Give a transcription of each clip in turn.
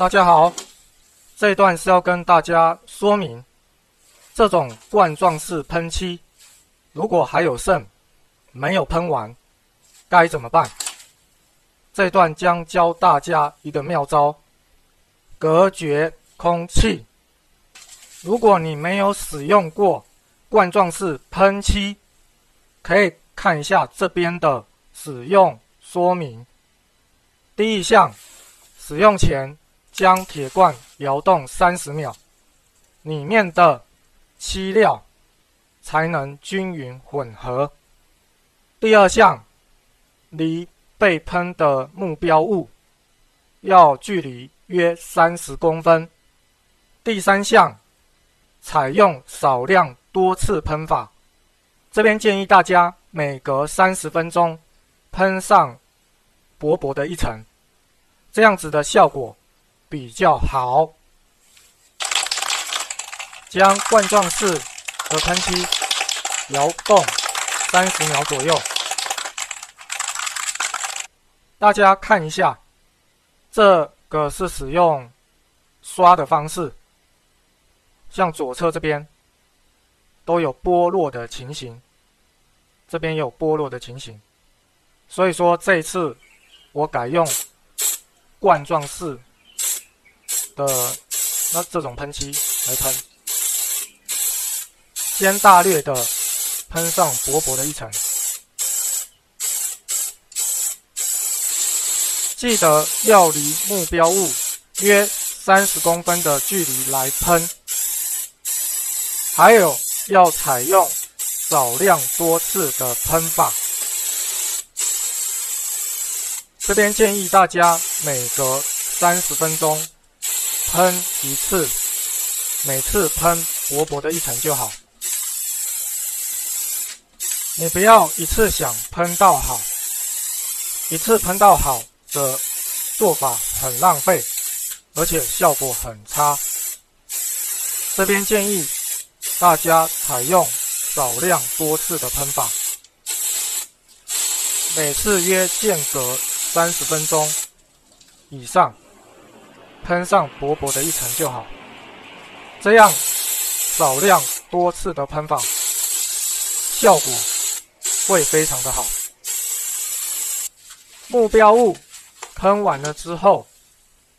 大家好，这一段是要跟大家说明，这种冠状式喷漆，如果还有剩，没有喷完，该怎么办？这段将教大家一个妙招，隔绝空气。如果你没有使用过冠状式喷漆，可以看一下这边的使用说明。第一项，使用前将铁罐摇动三十秒，里面的漆料才能均匀混合。第二项，离被喷的目标物要距离约三十公分。第三项，采用少量多次喷法。这边建议大家每隔三十分钟喷上薄薄的一层，这样子的效果比较好。将冠状式和喷漆摇动三十秒左右。大家看一下，这个是使用刷的方式，像左侧这边都有剥落的情形，这边有剥落的情形，所以说这一次我改用冠状式的那这种喷漆来喷，先大略的喷上薄薄的一层。记得要离目标物约三十公分的距离来喷，还有要采用少量多次的喷法。这边建议大家每隔三十分钟喷一次，每次喷薄薄的一层就好。你不要一次想喷到好，一次喷到好。的做法很浪费，而且效果很差。这边建议大家采用少量多次的喷法，每次约间隔三十分钟以上，喷上薄薄的一层就好。这样少量多次的喷法，效果会非常的好。目标物。喷完了之后，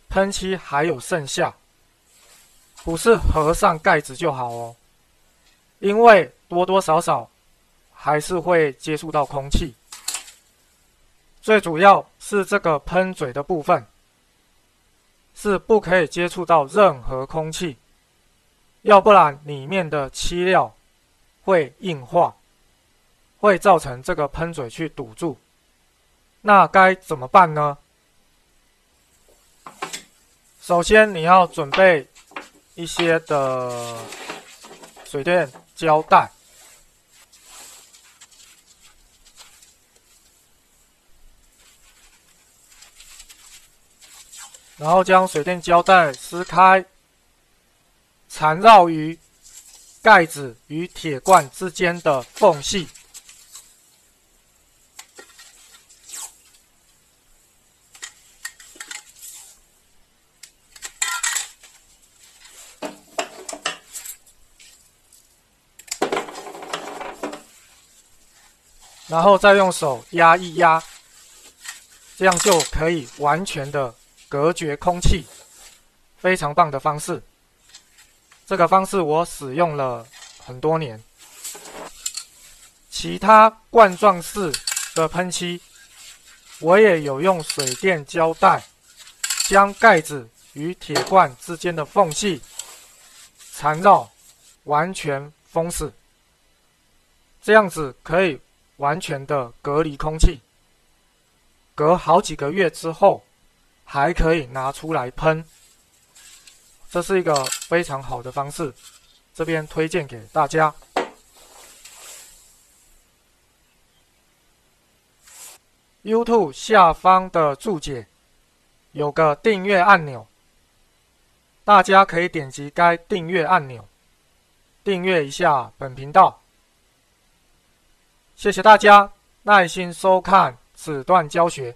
喷漆还有剩下，不是合上盖子就好哦，因为多多少少还是会接触到空气。最主要是这个喷嘴的部分，是不可以接触到任何空气，要不然里面的漆料会硬化，会造成这个喷嘴去堵住。那该怎么办呢？首先，你要准备一些的水电胶带，然后将水电胶带撕开，缠绕于盖子与铁罐之间的缝隙。然后再用手压一压，这样就可以完全的隔绝空气，非常棒的方式。这个方式我使用了很多年。其他冠状式的喷漆，我也有用水电胶带将盖子与铁罐之间的缝隙缠绕，完全封死，这样子可以。完全的隔离空气，隔好几个月之后，还可以拿出来喷，这是一个非常好的方式，这边推荐给大家。YouTube 下方的注解有个订阅按钮，大家可以点击该订阅按钮，订阅一下本频道。谢谢大家耐心收看此段教学。